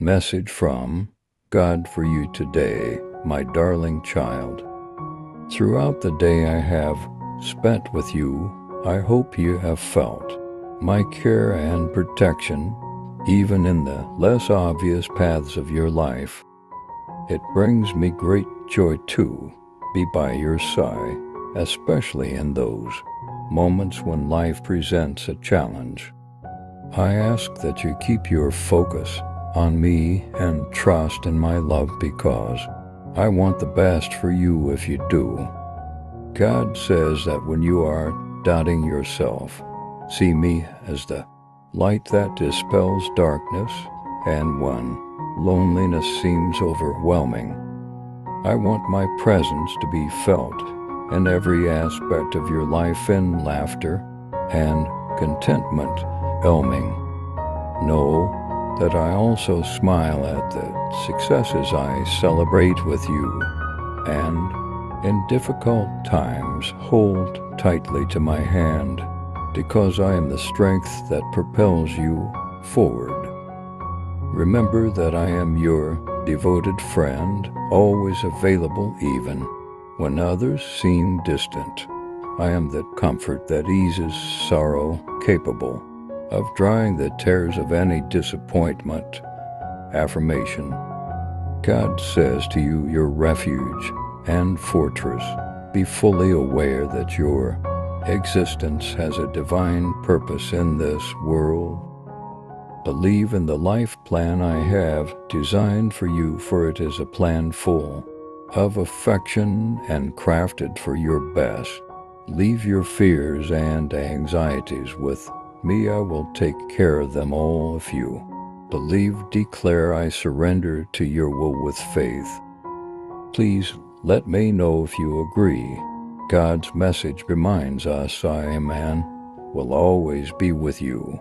Message from God for you today, my darling child. Throughout the day I have spent with you, I hope you have felt my care and protection, even in the less obvious paths of your life. It brings me great joy to be by your side, especially in those moments when life presents a challenge. I ask that you keep your focus on me and trust in my love because I want the best for you if you do. God says that when you are doubting yourself, see me as the light that dispels darkness, and when loneliness seems overwhelming, I want my presence to be felt in every aspect of your life in laughter and contentment Elming. Know that I also smile at the successes I celebrate with you, and in difficult times hold tightly to my hand, because I am the strength that propels you forward. Remember that I am your devoted friend, always available even when others seem distant. I am the comfort that eases sorrow, capable of drying the tears of any disappointment. Affirmation God says to you, your refuge and fortress, be fully aware that your existence has a divine purpose in this world. Believe in the life plan I have designed for you, for it is a plan full of affection and crafted for your best. Leave your fears and anxieties with me I will take care of them all if you believe, declare I surrender to your will with faith. Please let me know if you agree. God's message reminds us I, man, will always be with you.